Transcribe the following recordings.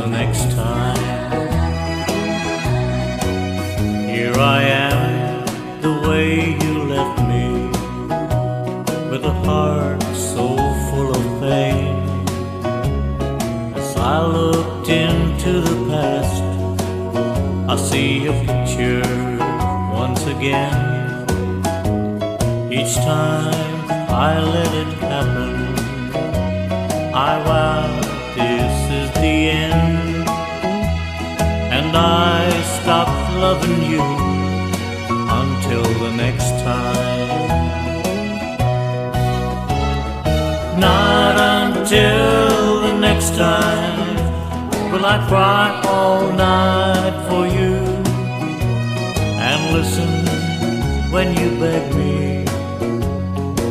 the next time. Here I am, the way you left me, with a heart so full of pain. As I looked into the past, I see your picture once again. Each time I let it happen, I vow this is the end. And I stop loving you until the next time. Not until the next time will I cry all night for you and listen when you beg me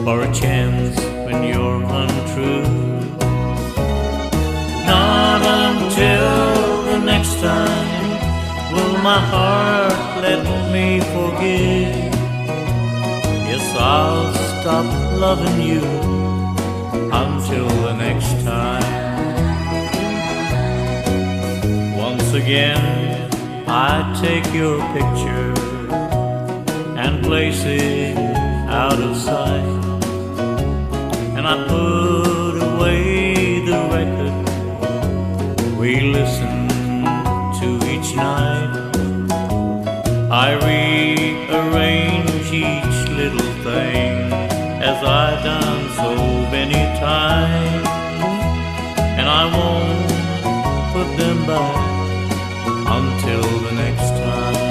for a chance when you're untrue. My heart let me forgive. Yes, I'll stop loving you until the next time. Once again, I take your picture and place it out of sight. And I put away the record we listened I rearrange each little thing as I've done so many times. And I won't put them back until the next time.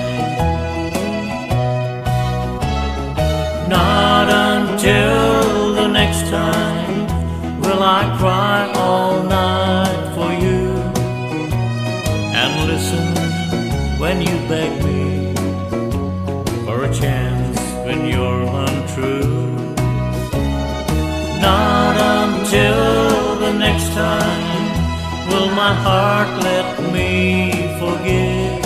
Not until the next time will I cry all night for you and listen when you beg me a chance when you're untrue. Not until the next time will my heart let me forgive.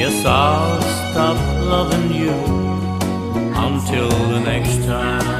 Yes, I'll stop loving you until the next time.